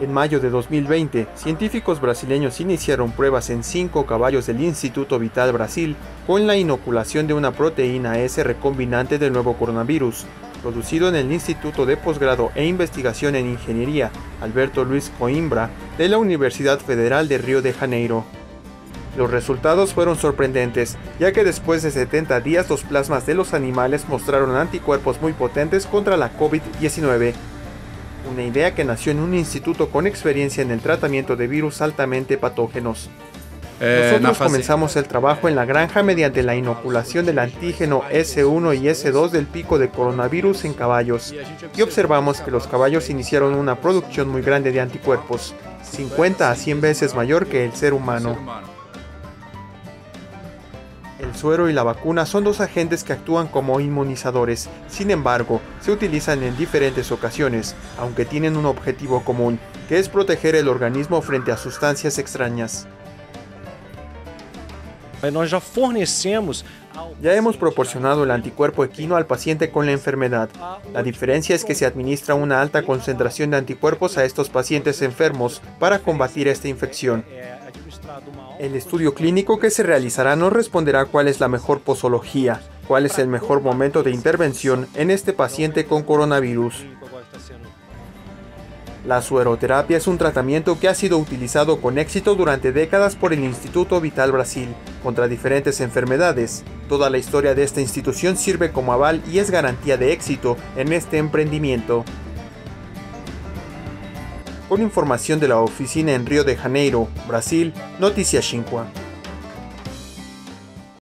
En mayo de 2020, científicos brasileños iniciaron pruebas en cinco caballos del Instituto Vital Brasil con la inoculación de una proteína S recombinante del nuevo coronavirus, producido en el Instituto de Posgrado e Investigación en Ingeniería Alberto Luis Coimbra de la Universidad Federal de Río de Janeiro. Los resultados fueron sorprendentes, ya que después de 70 días los plasmas de los animales mostraron anticuerpos muy potentes contra la COVID-19, una idea que nació en un instituto con experiencia en el tratamiento de virus altamente patógenos. Eh, Nosotros comenzamos el trabajo en la granja mediante la inoculación del antígeno S1 y S2 del pico de coronavirus en caballos y observamos que los caballos iniciaron una producción muy grande de anticuerpos, 50 a 100 veces mayor que el ser humano. El suero y la vacuna son dos agentes que actúan como inmunizadores, sin embargo, se utilizan en diferentes ocasiones, aunque tienen un objetivo común, que es proteger el organismo frente a sustancias extrañas. Nós já fornecemos Ya hemos proporcionado el anticuerpo equino al paciente con la enfermedad. La diferencia es que se administra una alta concentración de anticuerpos a estos pacientes enfermos para combatir esta infección. El estudio clínico que se realizará nos responderá cuál es la mejor posología, cuál es el mejor momento de intervención en este paciente con coronavirus. La sueroterapia es un tratamiento que ha sido utilizado con éxito durante décadas por el Instituto Vital Brasil contra diferentes enfermedades. Toda la historia de esta institución sirve como aval y es garantía de éxito en este emprendimiento. Con información de la oficina en Río de Janeiro, Brasil, Noticias Xinhua.